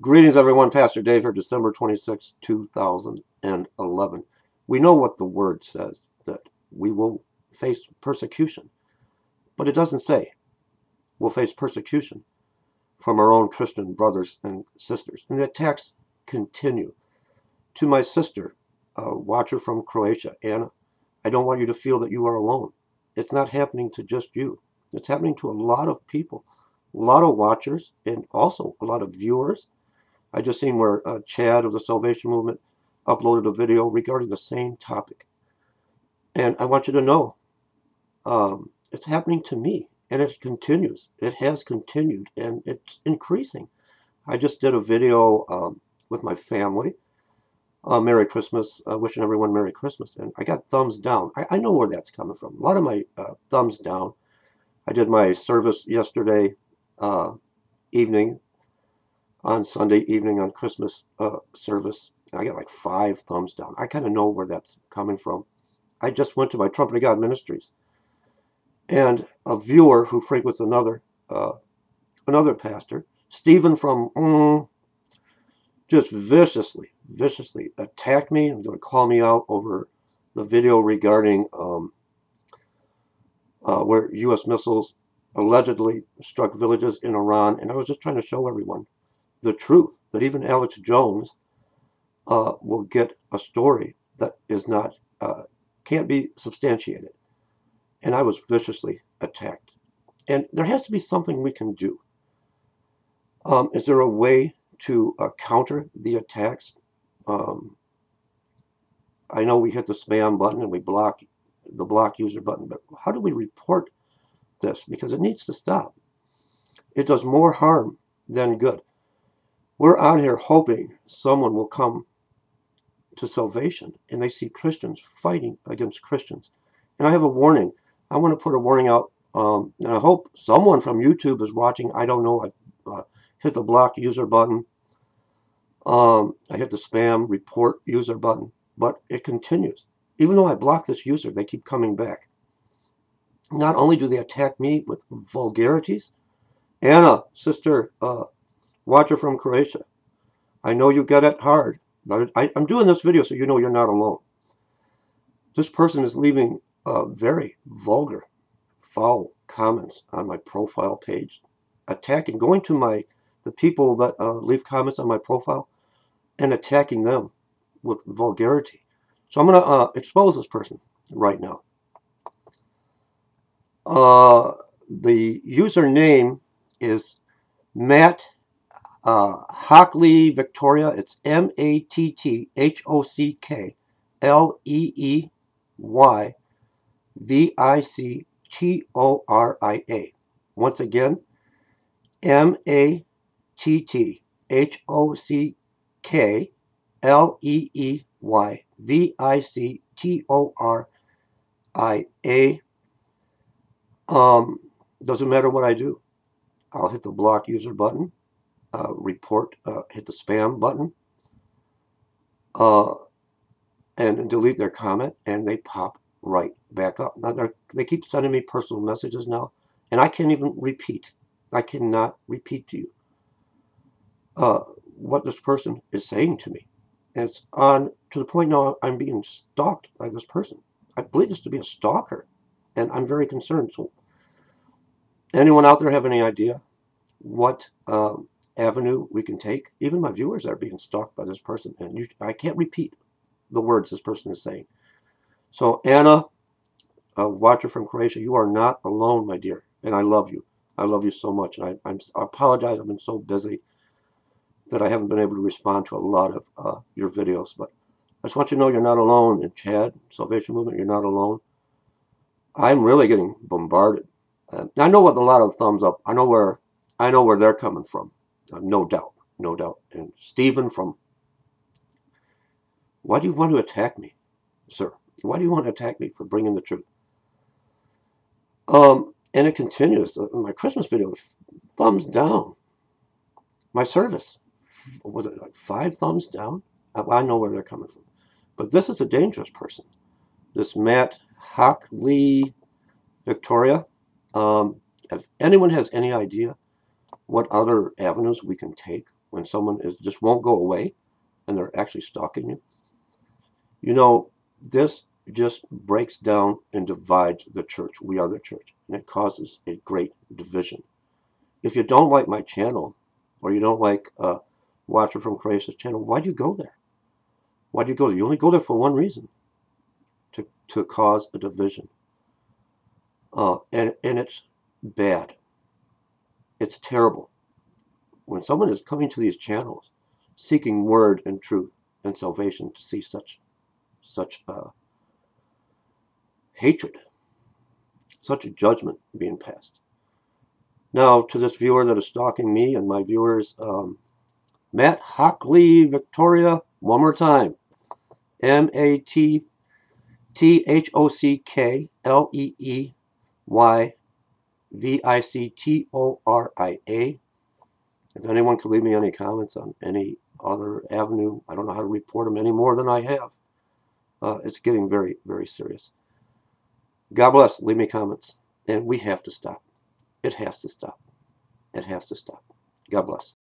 Greetings, everyone. Pastor Dave here, December 26, 2011. We know what the word says that we will face persecution, but it doesn't say we'll face persecution from our own Christian brothers and sisters. And the attacks continue. To my sister, a watcher from Croatia, Anna, I don't want you to feel that you are alone. It's not happening to just you, it's happening to a lot of people, a lot of watchers, and also a lot of viewers I just seen where uh, Chad of the Salvation Movement uploaded a video regarding the same topic. And I want you to know um, it's happening to me and it continues. It has continued and it's increasing. I just did a video um, with my family. Uh, Merry Christmas, uh, wishing everyone Merry Christmas. And I got thumbs down. I, I know where that's coming from. A lot of my uh, thumbs down. I did my service yesterday uh, evening on Sunday evening on Christmas uh, service. I got like five thumbs down. I kind of know where that's coming from. I just went to my Trumpet of God Ministries, and a viewer who frequents another uh, another pastor, Stephen from mm, just viciously, viciously attacked me He's going to call me out over the video regarding um, uh, where U.S. missiles allegedly struck villages in Iran, and I was just trying to show everyone the truth that even Alex Jones uh, will get a story that is not uh, can't be substantiated. And I was viciously attacked. And there has to be something we can do. Um, is there a way to uh, counter the attacks? Um, I know we hit the spam button and we block the block user button, but how do we report this? Because it needs to stop. It does more harm than good. We're out here hoping someone will come to salvation and they see Christians fighting against Christians. And I have a warning. I want to put a warning out, um, and I hope someone from YouTube is watching. I don't know. I uh, hit the block user button. Um, I hit the spam report user button, but it continues. Even though I block this user, they keep coming back. Not only do they attack me with vulgarities, Anna, sister, uh, watcher from Croatia. I know you get it hard, but I, am doing this video so you know you're not alone. This person is leaving uh, very vulgar, foul comments on my profile page, attacking, going to my the people that uh, leave comments on my profile and attacking them with vulgarity. So I'm going to uh, expose this person right now. Uh, the username is Matt uh, Hockley Victoria, it's M A T T H O C K L E E Y V I C T O R I A. Once again, M A T T H O C K L E E Y V I C T O R I A. Um, doesn't matter what I do. I'll hit the block user button uh, report, uh, hit the spam button, uh, and delete their comment, and they pop right back up. Now they keep sending me personal messages now, and I can't even repeat. I cannot repeat to you uh, what this person is saying to me. And it's on to the point now I'm being stalked by this person. I believe this to be a stalker, and I'm very concerned. So, anyone out there have any idea what um, avenue we can take. Even my viewers are being stalked by this person, and you, I can't repeat the words this person is saying. So, Anna, a watcher from Croatia, you are not alone, my dear, and I love you. I love you so much, and I, I'm, I apologize. I've been so busy that I haven't been able to respond to a lot of uh, your videos, but I just want you to know you're not alone. In Chad, Salvation Movement, you're not alone. I'm really getting bombarded. Uh, I know what a lot of thumbs up. I know where I know where they're coming from. Uh, no doubt, no doubt. And Stephen from, why do you want to attack me, sir? Why do you want to attack me for bringing the truth? Um, and it continues. Uh, my Christmas video, thumbs down. My service, was it like five thumbs down? I, I know where they're coming from. But this is a dangerous person. This Matt Hockley Victoria. Um, if anyone has any idea what other avenues we can take when someone is just won't go away and they're actually stalking you. You know, this just breaks down and divides the church. We are the church, and it causes a great division. If you don't like my channel, or you don't like uh, Watcher from Christ's channel, why do you go there? Why do you go there? You only go there for one reason, to, to cause a division. Uh, and, and it's bad. It's terrible. When someone is coming to these channels, seeking word and truth and salvation, to see such, such uh, hatred, such a judgment being passed. Now, to this viewer that is stalking me and my viewers, um, Matt Hockley Victoria, one more time. M A T T H O C K L E E Y V I C T O R I A. If anyone could leave me any comments on any other avenue, I don't know how to report them any more than I have. Uh, it's getting very, very serious. God bless. Leave me comments. And we have to stop. It has to stop. It has to stop. God bless.